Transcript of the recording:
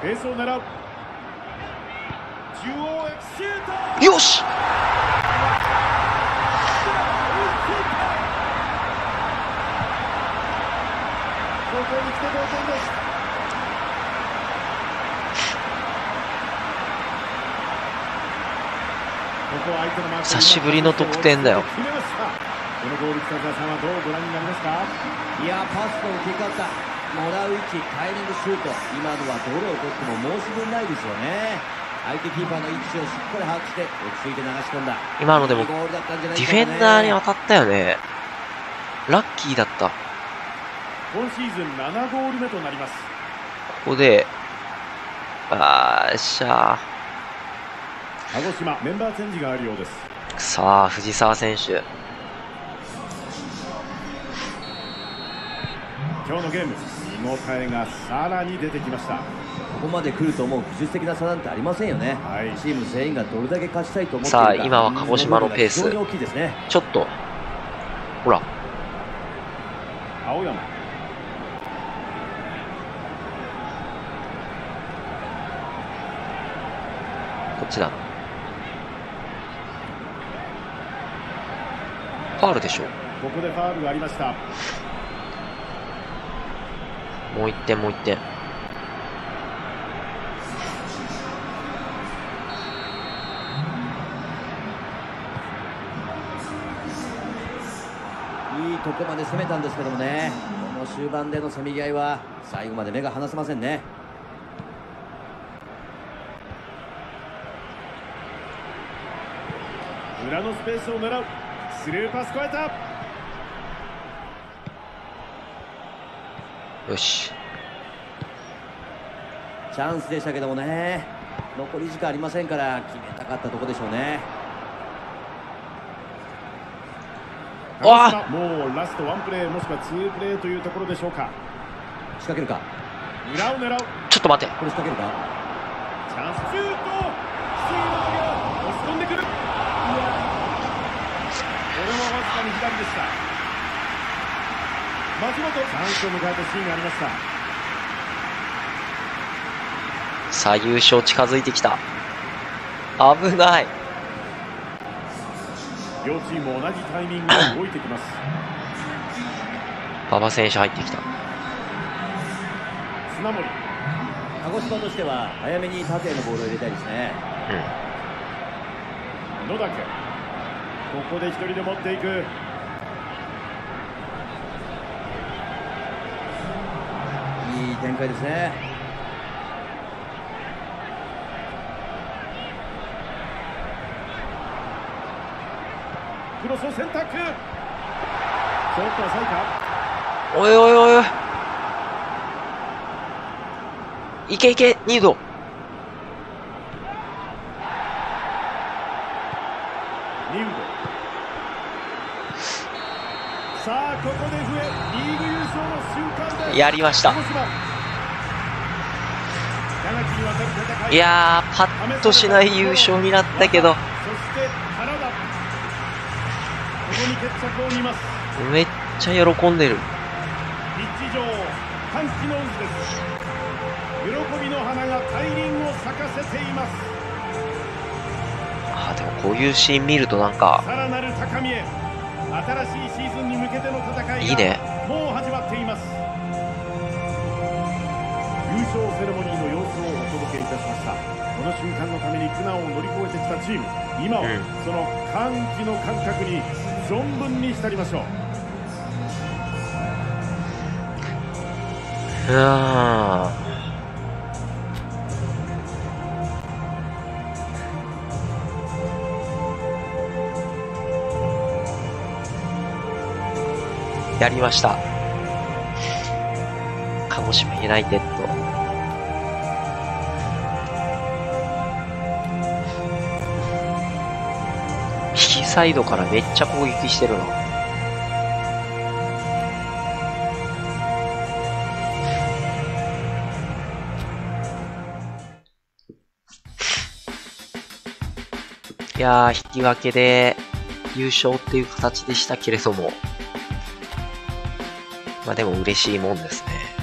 ベースを狙う。中央へ。シュート！よし！ここに来て同点です。ここは相手の久しぶりの得点だよ。このゴール北澤さんはどうご覧になりますか？いやパスの受け方もらう位置タイミングシュート今のはどれを取っても申し分ないですよね相手キーパーの位置をしっかり把握して落ち着いて流し込んだ今のでもいいゴールだったんじゃないディフェンダーに当たったよね。ラッキーだった。今シーズン7ゴール目となりますここで、あーっしゃ鹿児島メンバーチェンジがあるようですー。さあ、藤沢選手。今日のゲーム見応えがさらに出てきました。ここまで来るともう技術的な差なんてありませんよね、はい。チーム全員がどれだけ勝ちたいと思っているか。さあ今は鹿児島のペース。非常に大きいですね。ちょっと、ほら、青山。こっちだ。な。ファールでしょここでファウルがありましたもう一点、もう一点。いいとこまで攻めたんですけどもね。この終盤でのせめぎ合いは最後まで目が離せませんね。裏のスペースを狙う。スルーパス越えたよし。チャンスでしたけどもね。残り時間ありませんから決めたかったとこでしょうね。わあもうラストワンプレーもしくはツープレーというところでしょうか。仕掛けるか。裏を狙う。ちょっと待って。これ仕掛けるか。チャンスシュート。スイード押し込んでくる。これはわずかに左でした松本。チャンスを迎えたシーンがありました。さあ、優勝近づいてきた。危ない。両チーム同じタイミングで動いてきます。馬場選手入ってきた。砂森。鹿児島としては早めに縦へのボールを入れたいですね。野岳ここで一人で持っていくいい展開ですねクロスを選択ちょっと浅いかおいおいおいおい。いけいけ、ニード。ニウドさあここで増えリーグ優勝の瞬間でやりました。い。いやー、パッとしない優勝になったけど、めっちゃ喜んでる。歓喜の渦です。喜びの花が大輪を咲かせています。あーでもこういうシーン見るとなんか、さらなる高みへ新しいシーズンに向けての戦いがいいね。もう始まっています。優勝セレモニーの様子をお届けいたしました。この瞬間のために苦難を乗り越えてきたチーム。今はうん。その歓喜の感覚に存分に浸りましょう。うーやりました。鹿児島ユナイテッド。右サイドからめっちゃ攻撃してるな。いやー、引き分けで優勝っていう形でしたけれども、まあでも嬉しいもんですね。